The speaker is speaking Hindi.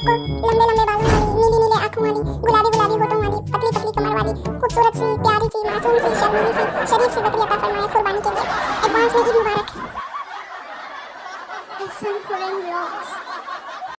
आपको लंबे लंबे बालों वाली, नीली नीले आँखों वाली, गुलाबी गुलाबी होठों वाली, पतली पतली कमर वाली, खूबसूरत सी, प्यारी सी, मासूम सी, शर्मीली सी, शरीफ सी बकरी अता फरमाए कुर्बानी के लिए एडवांस में ईद मुबारक Hassan Foreign Vlogs.